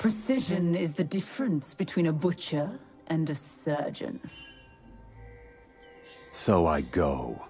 Precision is the difference between a butcher and a surgeon. So I go.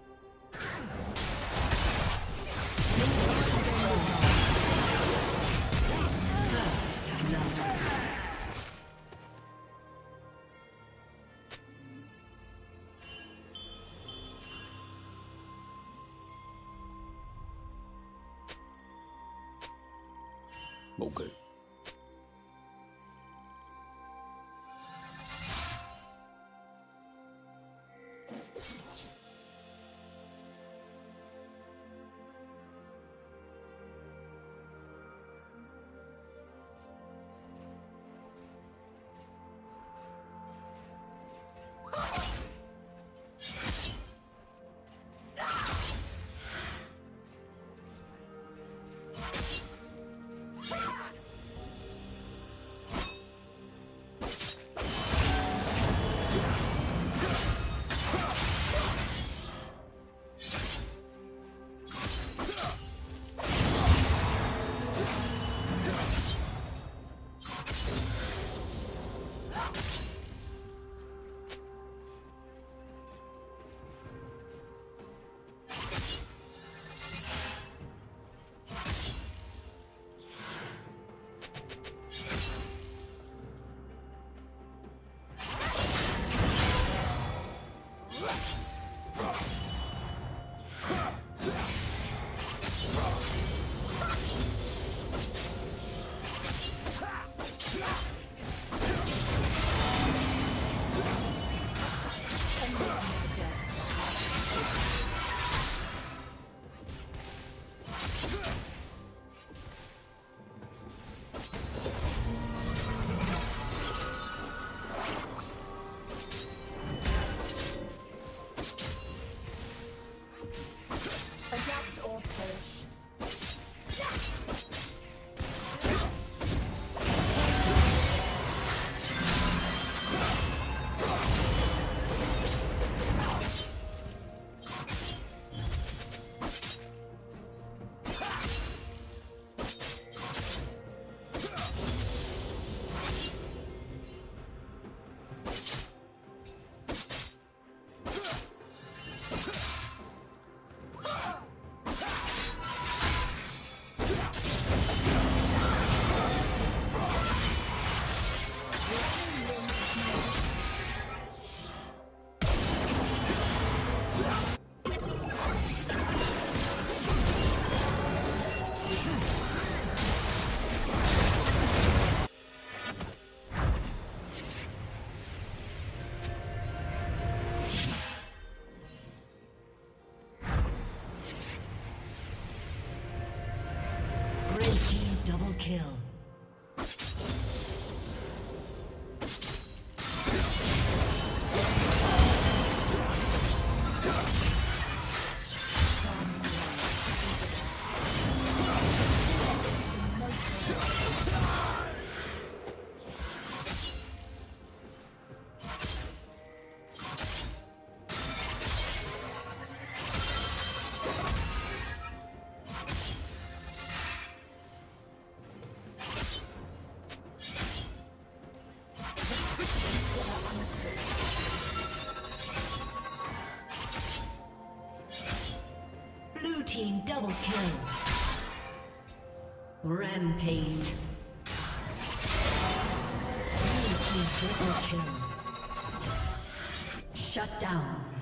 Double kill. Rampage. Triple kill. Shut down.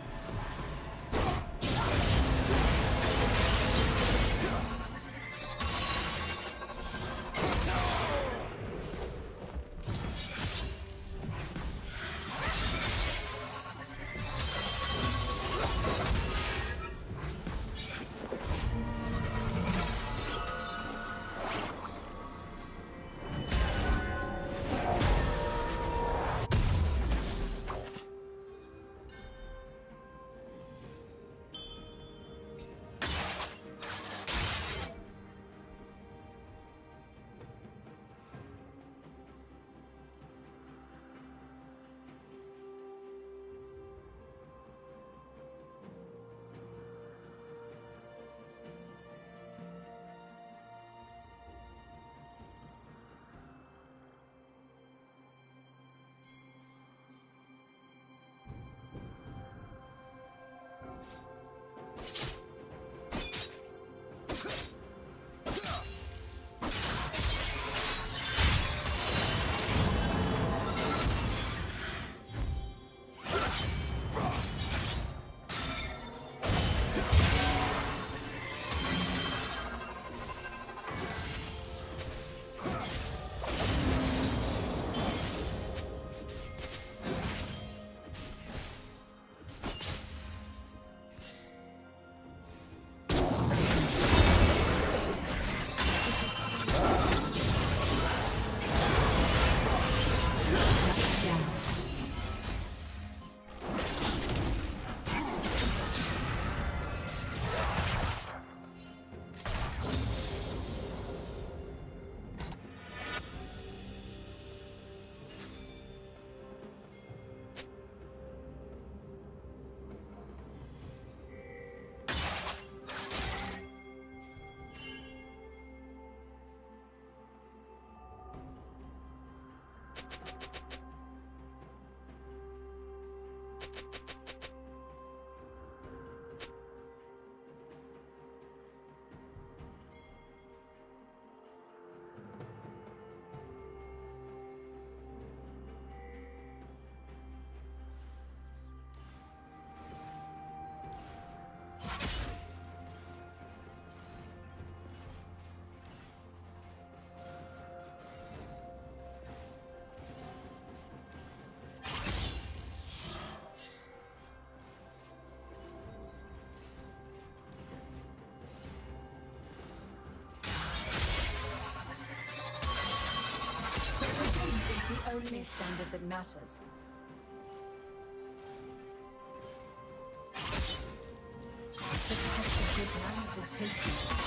Only standard that matters. The test of good manners is.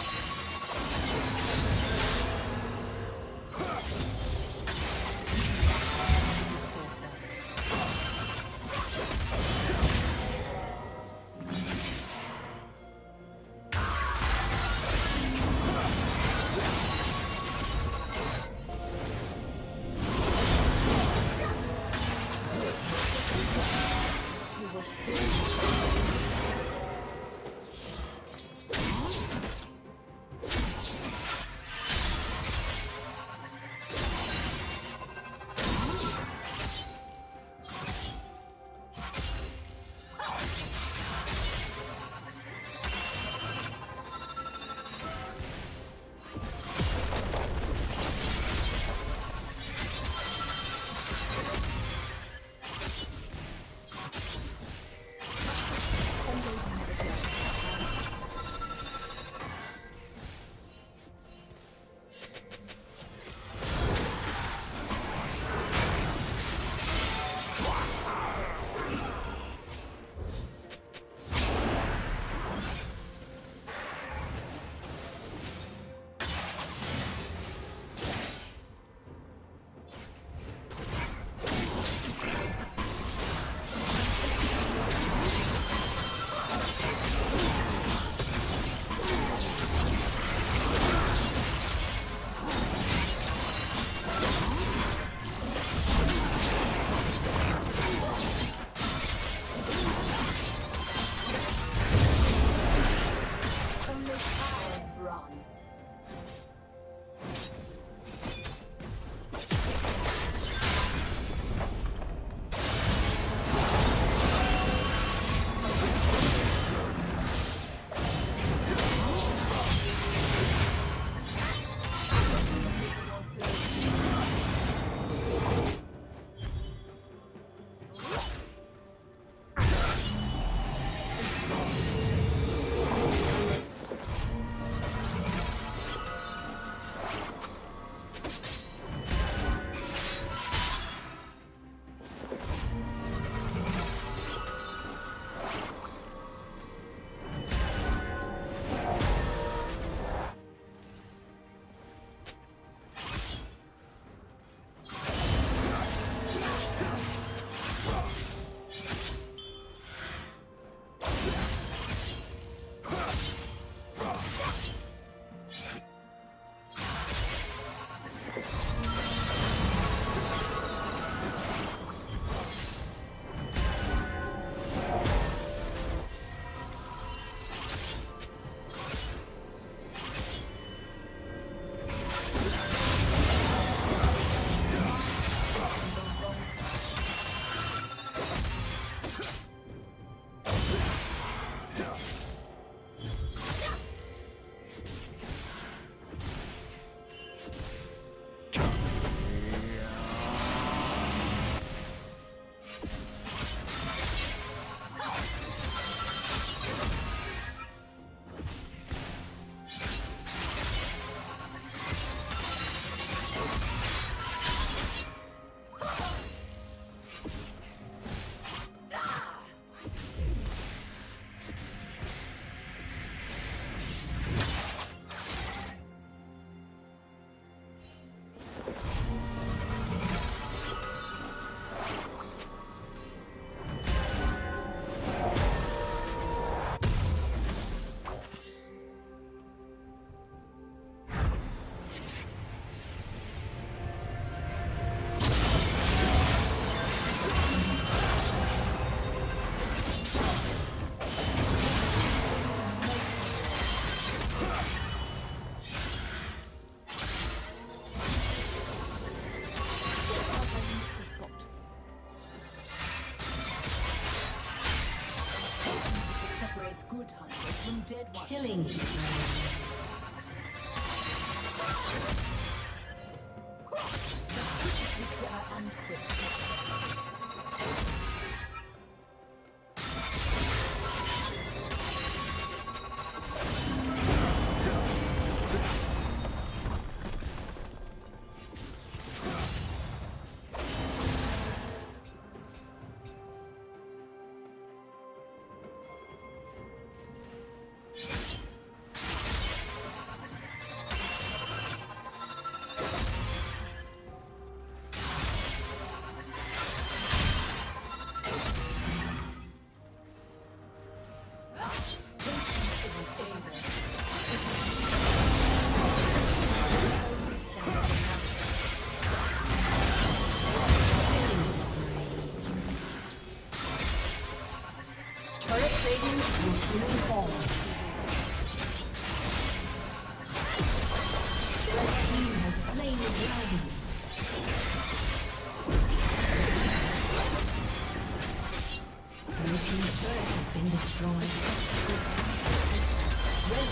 Killing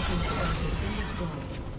team's turret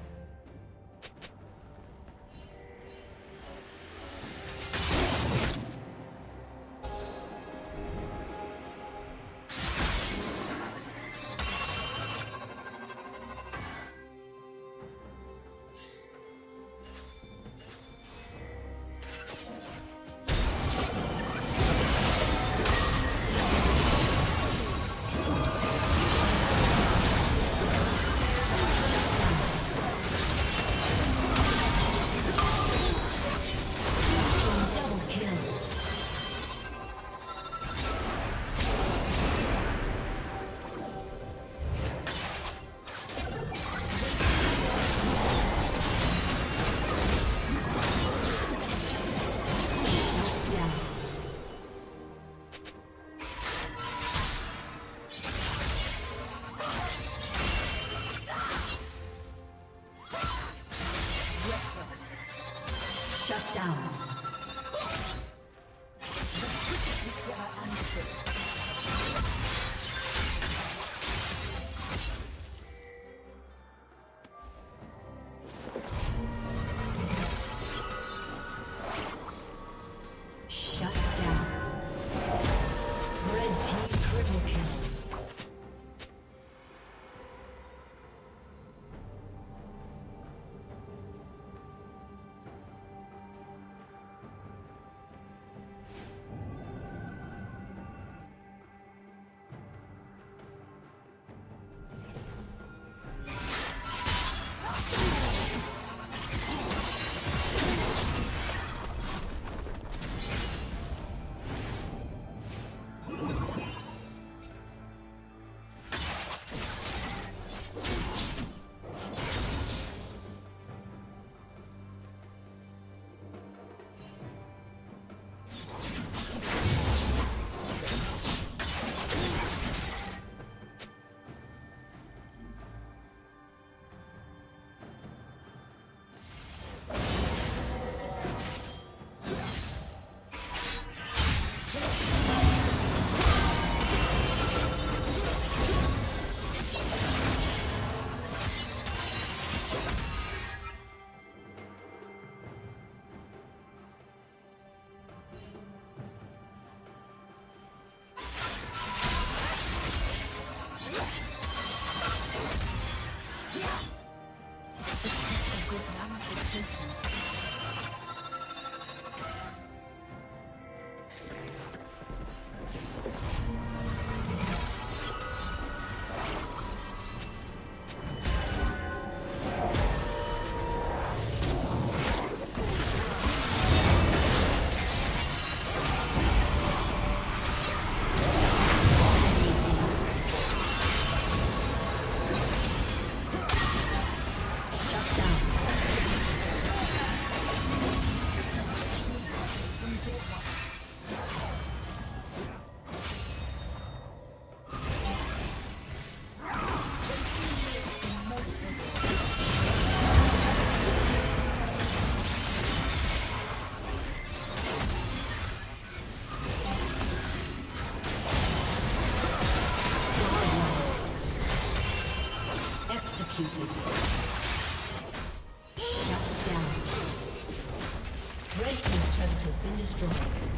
You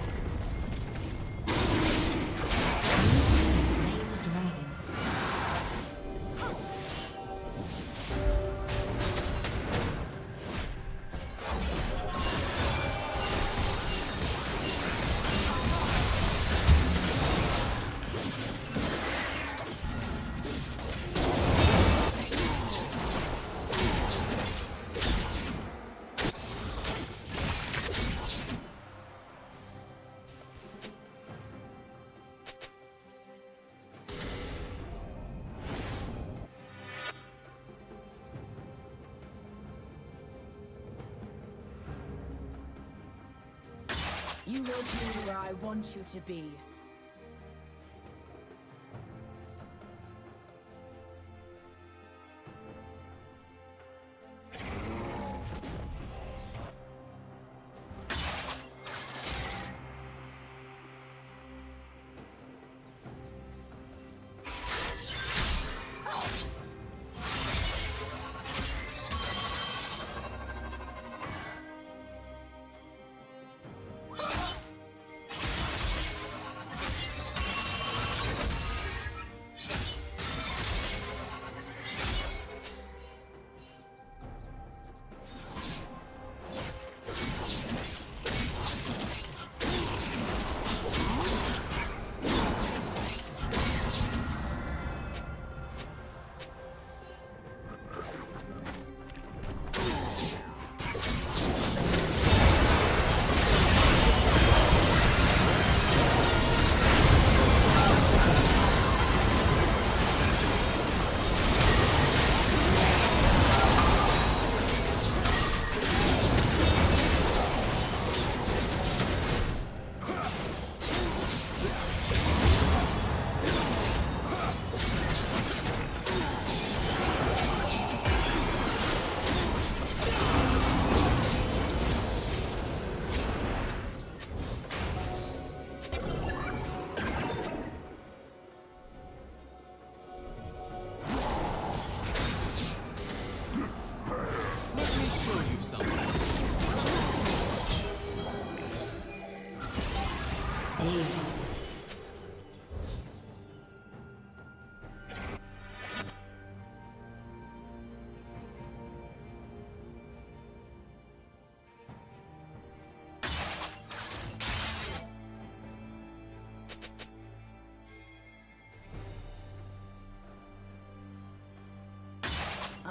be where I want you to be.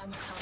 I'm coming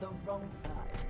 the wrong side.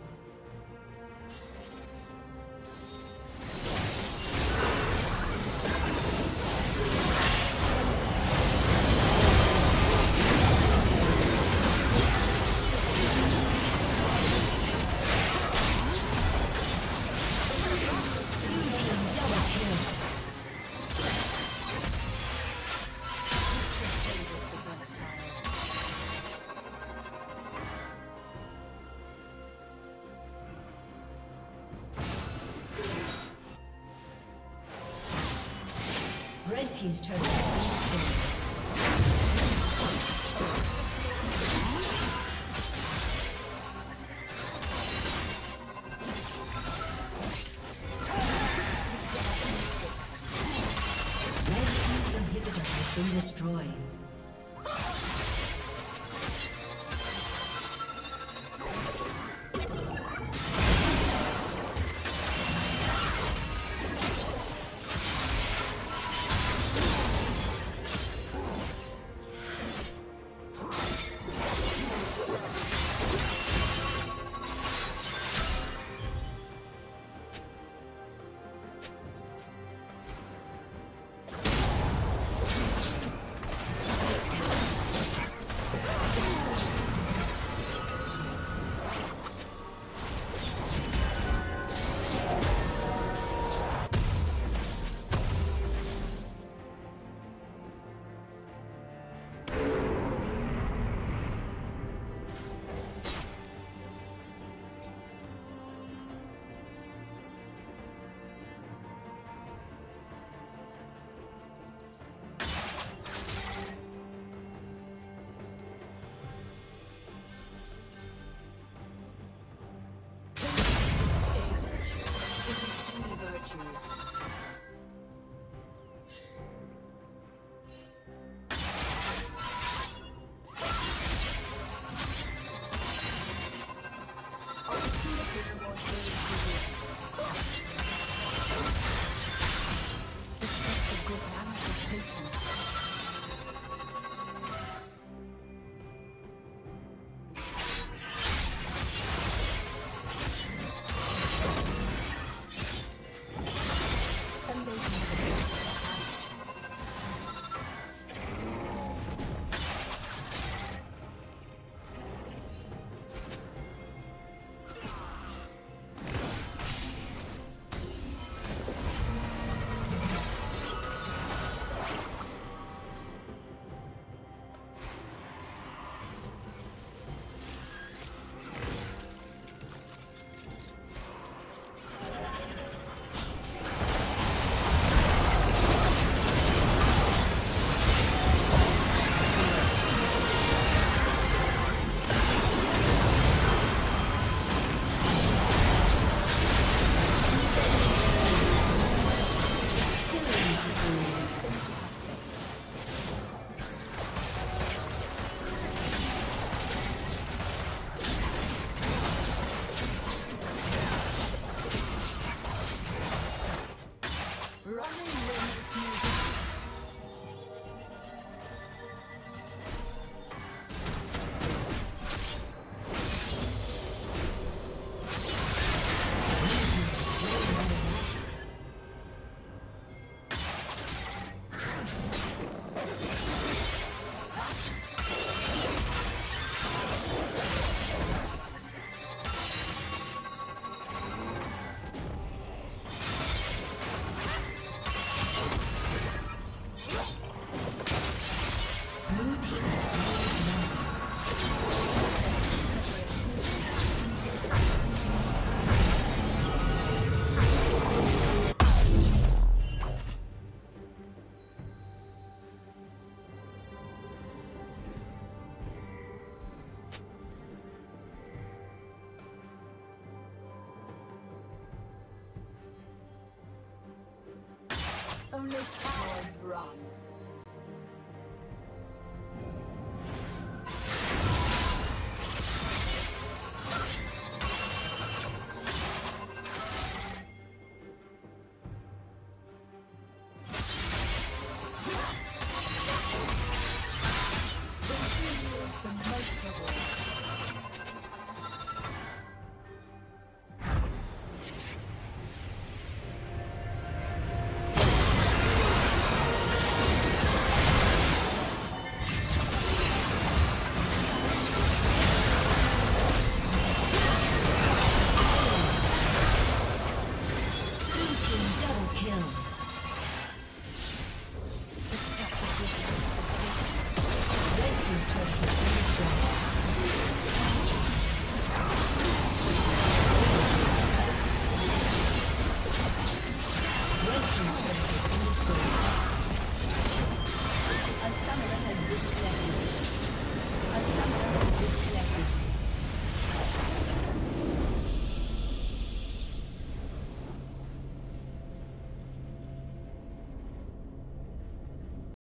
team's